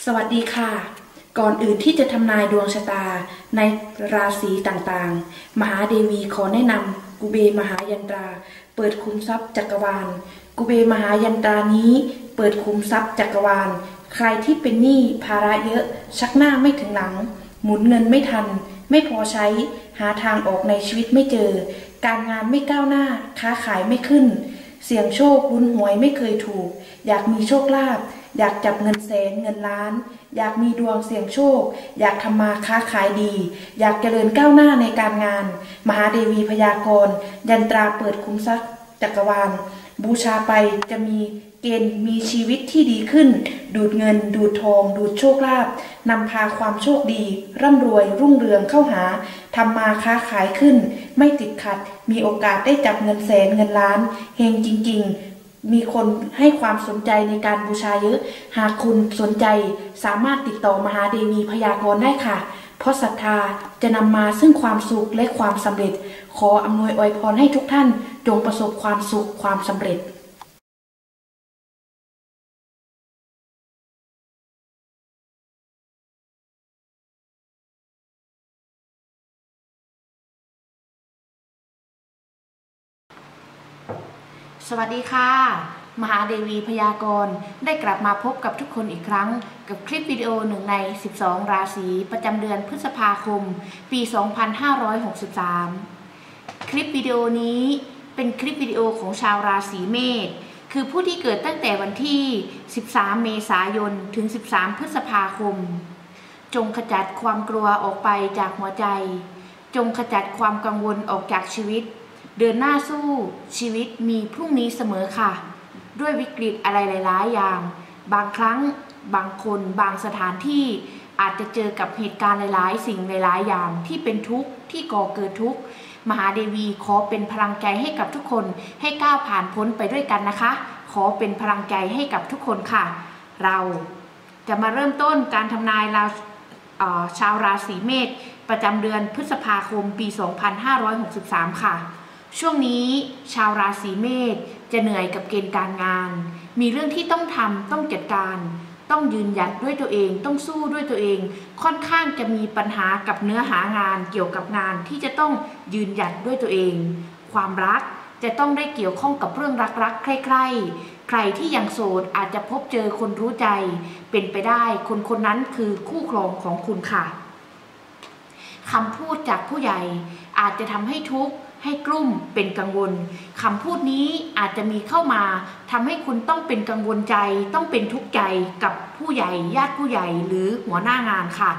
สวัสดีค่ะ ก่อนอื่นที่จะทำนายดวงชะตาในราศีต่างๆ มหาเดวีขอแนะนำกุเบมหายันตรา เปิดคุมทรัพย์จักรวาล กุเบมหายันตรานี้ เปิดคุมทรัพย์จักรวาล ใครที่เป็นหนี้ภาระเยอะ ชักหน้าไม่ถึงหลัง หมุนเงินไม่ทัน ไม่พอใช้ หาทางออกในชีวิตไม่เจอ การงานไม่ก้าวหน้า ค้าขายไม่ขึ้น เสี่ยงโชคลุ้นหวยไม่เคยถูก อยากมีโชคลาภ อยากจับเงินแสนเงินล้าน อยากมีดวงเสี่ยงโชค อยากทำมาค้าขายดี อยากเจริญก้าวหน้าในการงาน มหาเดวีพยากรณ์ยันตราเปิดคุ้มทรัพย์จักรวาล บูชาไปจะมีเกณฑ์มีชีวิตที่ดีขึ้น ดูดเงิน ดูดทอง ดูดโชคลาภนำพาความโชคดี ร่ำรวยรุ่งเรืองเข้าหาทำมาค้าขายขึ้น ไม่ติดขัด มีโอกาสได้จับเงินแสนเงินล้านเฮงจริง ๆ มีคนให้ความสนใจในการบูชาเยอะ หากคุณสนใจสามารถติดต่อมหาเดวีพยากรณ์ได้ค่ะ เพราะศรัทธาจะนำมาซึ่งความสุขและความสำเร็จ ขออำนวยอวยพรให้ทุกท่านจงประสบความสุขความสำเร็จ สวัสดีค่ะ มหาเดวีพยากรณ์ได้กลับมาพบกับทุกคนอีกครั้ง กับคลิปวิดีโอหนึ่งใน 12 ราศีประจำเดือนพฤษภาคม ปี 2563 คลิปวิดีโอนี้เป็นคลิปวิดีโอของชาวราศีเมษคือผู้ที่เกิดตั้งแต่วันที่ 13 เมษายน ถึง 13 พฤษภาคม จงขจัดความกลัวออกไปจากหัวใจ จงขจัดความกังวลออกจากชีวิต เดินหน้าสู้ชีวิตมีพรุ่งนี้เสมอค่ะ ด้วยวิกฤตอะไรหลายๆอย่าง บางครั้งบางคนบางสถานที่อาจจะเจอกับเหตุการณ์หลายๆ สิ่งหลายๆอย่างที่เป็นทุกข์ที่ก่อเกิดทุกข์มหาเดวีขอเป็นพลังใจให้กับทุกคนให้ก้าวผ่านพ้นไปด้วยกันนะคะ ขอเป็นพลังใจให้กับทุกคนค่ะ เราจะมาเริ่มต้นการทำนายเราชาวราศีเมษประจำเดือนพฤษภาคมปี 2563 ค่ะ ช่วงนี้ชาวราศีเมษจะเหนื่อยกับเกณฑ์การงาน มีเรื่องที่ต้องทำต้องจัดการ ต้องยืนหยัดด้วยตัวเอง ต้องสู้ด้วยตัวเอง ค่อนข้างจะมีปัญหากับเนื้อหางานเกี่ยวกับงานที่จะต้องยืนหยัดด้วยตัวเอง ความรักจะต้องได้เกี่ยวข้องกับเรื่องรักๆใครๆ ใครที่ยังโสดอาจจะพบเจอคนรู้ใจ เป็นไปได้คนคนนั้นคือคู่ครองของคุณค่ะ คำพูดจากผู้ใหญ่ อาจจะทำให้ทุกข์ให้กลุ่มเป็นกังวลคำพูดนี้อาจจะมีเข้ามาทำให้คุณต้องเป็นกังวลใจ ต้องเป็นทุกข์ใจกับผู้ใหญ่ ญาติผู้ใหญ่หรือหัวหน้างานค่ะ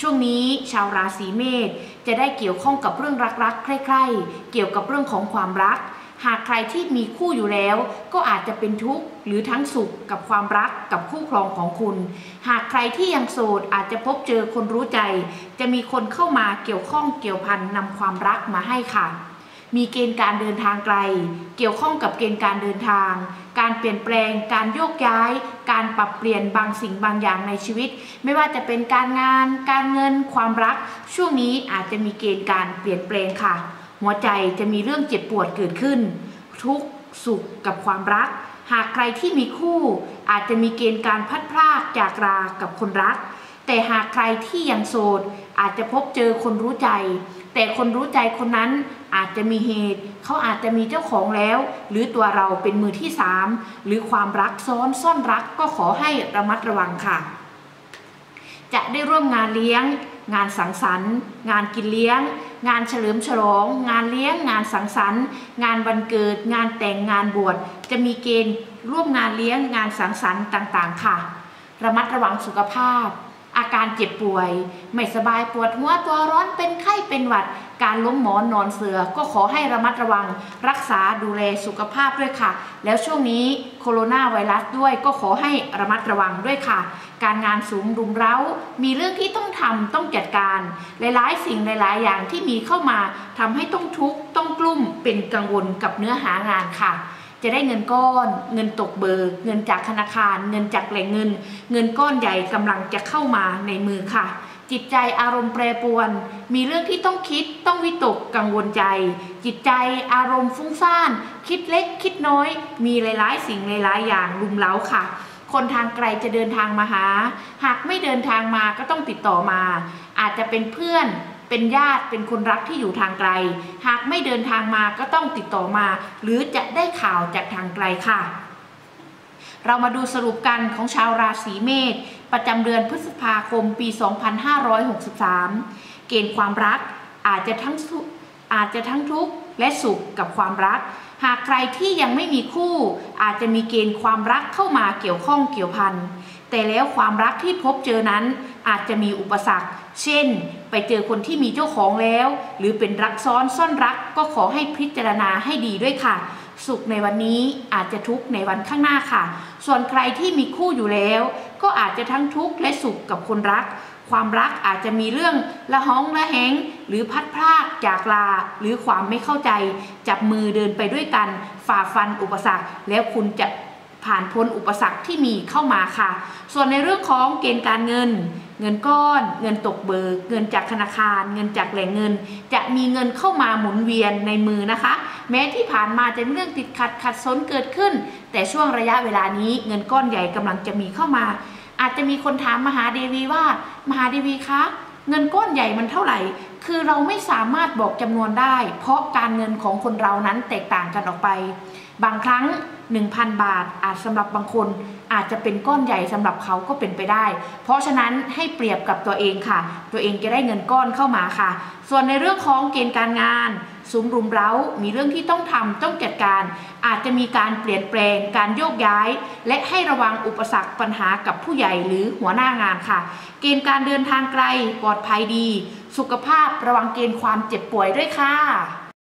ช่วงนี้ชาวราศีเมษจะได้เกี่ยวข้องกับเรื่องรักๆใคร่ๆเกี่ยวกับเรื่องของความรัก หากใครที่มีคู่อยู่แล้ว ก็อาจจะเป็นทุกข์หรือทั้งสุขกับความรักกับคู่ครองของคุณ หากใครที่ยังโสดอาจจะพบเจอคนรู้ใจ จะมีคนเข้ามาเกี่ยวข้องเกี่ยวพันนำความรักมาให้ค่ะ มีเกณฑ์การเดินทางไกล เกี่ยวข้องกับเกณฑ์การเดินทาง การเปลี่ยนแปลง การโยกย้าย การปรับเปลี่ยนบางสิ่งบางอย่างในชีวิต ไม่ว่าจะเป็นการงาน การเงิน ความรัก ช่วงนี้อาจจะมีเกณฑ์การเปลี่ยนแปลงค่ะ หัวใจจะมีเรื่องเจ็บปวดเกิดขึ้น ทุกสุขกับความรัก หากใครที่มีคู่อาจจะมีเกณฑ์การพัดพรากจากรากับคนรัก แต่หากใครที่ยังโสด อาจจะพบเจอคนรู้ใจ แต่คนรู้ใจคนนั้นอาจจะมีเหตุ เขาอาจจะมีเจ้าของแล้ว หรือตัวเราเป็นมือที่สามหรือความรักซ้อนซ่อนรักก็ขอให้ระมัดระวังค่ะ จะได้ร่วมงานเลี้ยง งานสังสรรค์ งานกินเลี้ยง งานเฉลิมฉลอง งานเลี้ยง งานสังสรรค์ งานวันเกิด งานแต่งงานบวชจะมีเกณฑ์ร่วมงานเลี้ยงงานสังสรรค์ต่างๆ ค่ะ ระมัดระวังสุขภาพ อาการเจ็บป่วย ไม่สบายปวดหัวตัวร้อนเป็นไข้เป็นหวัด การล้มหมอนนอนเสือก็ขอให้ระมัดระวัง รักษาดูแลสุขภาพด้วยค่ะ แล้วช่วงนี้โคโรนาไวรัสด้วยก็ขอให้ระมัดระวังด้วยค่ะ การงานสูงรุมเร้า มีเรื่องที่ต้องทำต้องจัดการ หลายๆ สิ่งหลาย ๆ อย่างที่มีเข้ามาทำให้ต้องทุกข์ต้องกลุ้มเป็นกังวลกับเนื้อหางานค่ะจะได้เงินก้อน เงินตกเบิกเงินจากธนาคาร เงินจากแหล่งเงิน เงินก้อนใหญ่กำลังจะเข้ามาในมือค่ะ จิตใจอารมณ์แปรปรวน มีเรื่องที่ต้องคิดต้องวิตกกังวลใจ จิตใจอารมณ์ฟุ้งซ่าน คิดเล็กคิดน้อย มีหลายๆ สิ่งหลายๆ อย่างลุมเล้าค่ะ คนทางไกลจะเดินทางมาหา หากไม่เดินทางมาก็ต้องติดต่อมา อาจจะเป็นเพื่อนเป็นญาติเป็นคนรักที่อยู่ทางไกล หากไม่เดินทางมาก็ต้องติดต่อมา หรือจะได้ข่าวจากทางไกลค่ะ เรามาดูสรุปกันของชาวราศีเมษประจำเดือนพฤษภาคมปี 2563 เกณฑ์ความรักอาจจะทั้งอาจจะทั้งทุกข์และสุขกับความรัก หากใครที่ยังไม่มีคู่ อาจจะมีเกณฑ์ความรักเข้ามาเกี่ยวข้องเกี่ยวพันแต่แล้วความรักที่พบเจอนั้นอาจจะมีอุปสรรค เช่น ไปเจอคนที่มีเจ้าของแล้ว หรือเป็นรักซ้อนซ่อนรักก็ขอให้พิจารณาให้ดีด้วยค่ะ สุขในวันนี้อาจจะทุกข์ในวันข้างหน้าค่ะ ส่วนใครที่มีคู่อยู่แล้ว ก็อาจจะทั้งทุกข์และสุขกับคนรัก ความรักอาจจะมีเรื่องละห้องละแหงหรือพัดพรากจากลาหรือความไม่เข้าใจ จับมือเดินไปด้วยกัน ฝ่าฟันอุปสรรค แล้วคุณจะผ่านพ้นอุปสรรคที่มีเข้ามาค่ะ ส่วนในเรื่องของเกณฑ์การเงิน เงินก้อน เงินตกเบิก เงินจากธนาคาร เงินจากแหล่งเงิน จะมีเงินเข้ามาหมุนเวียนในมือนะคะ แม้ที่ผ่านมาจะมีเรื่องติดขัดขัดสนเกิดขึ้น แต่ช่วงระยะเวลานี้เงินก้อนใหญ่กำลังจะมีเข้ามา อาจจะมีคนถามมหาเดวีว่า มหาเดวีคะเงินก้อนใหญ่มันเท่าไหร่ คือเราไม่สามารถบอกจำนวนได้ เพราะการเงินของคนเรานั้นแตกต่างกันออกไป บางครั้ง 1,000 บาท อาจสำหรับบางคนอาจจะเป็นก้อนใหญ่สำหรับเขาก็เป็นไปได้ เพราะฉะนั้นให้เปรียบกับตัวเองค่ะ ตัวเองจะได้เงินก้อนเข้ามาค่ะ ส่วนในเรื่องของเกณฑ์การงาน สุมรุมเร้า มีเรื่องที่ต้องทำต้องจัดการ อาจจะมีการเปลี่ยนแปลง การโยกย้าย และให้ระวังอุปสรรคปัญหากับผู้ใหญ่หรือหัวหน้างานค่ะ เกณฑ์การเดินทางไกลปลอดภัยดี สุขภาพระวังเกณฑ์ความเจ็บป่วยด้วยค่ะ